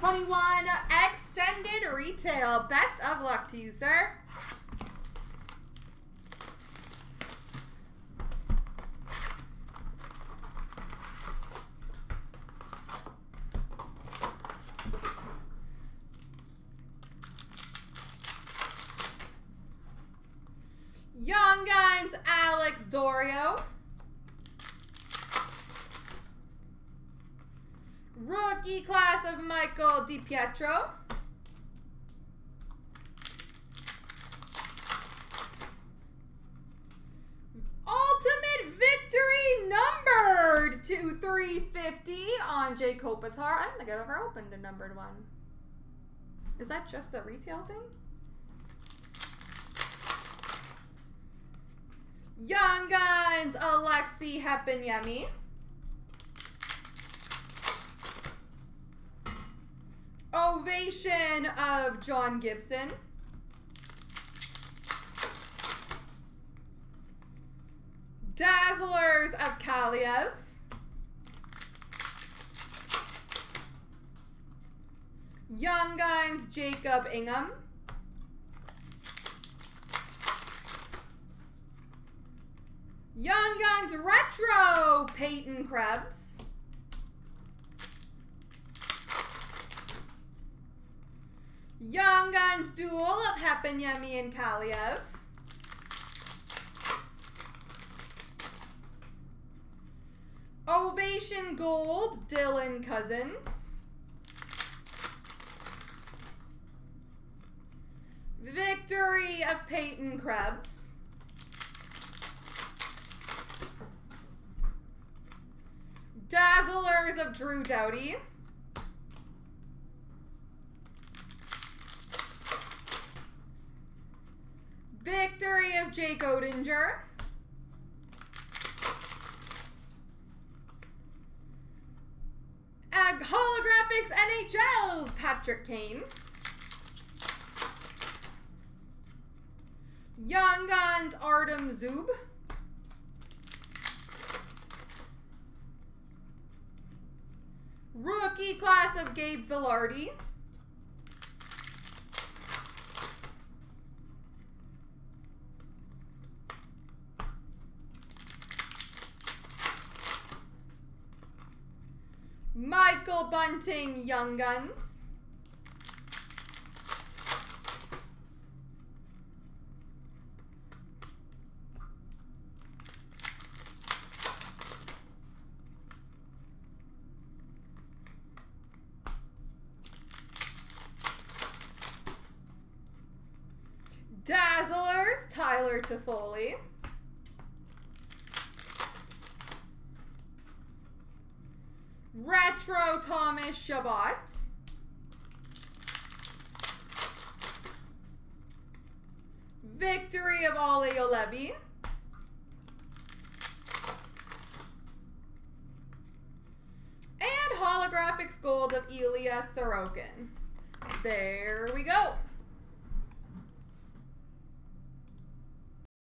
2021 Extended Retail. Best of luck to you, sir. Young Guns, Alex Dorio. Rookie class of Michael DiPietro. Ultimate Victory numbered to 350 on Jay Kopitar. I don't think I've ever opened a numbered one. Is that just a retail thing? Young Guns, Aleksi Heponiemi. Ovation of John Gibson. Dazzlers of Kaliyev. Young Guns, Jacob Ingham. Young Guns Retro, Peyton Krebs. Young Guns Duel of Heponiemi and Kaliyev. Ovation Gold, Dylan Cozens. Victory of Peyton Krebs. Dazzlers of Drew Doughty. Victory Jake Oettinger. Ag Holographics NHL, Patrick Kane. Young Guns, Artem Zub. Rookie class of Gabe Vilardi. Michael Bunting, Young Guns. Dazzlers, Tyler Toffoli. Retro Thomas Chabot. Victory of Olli Juolevi. And Holographics Gold of Ilya Sorokin. There we go.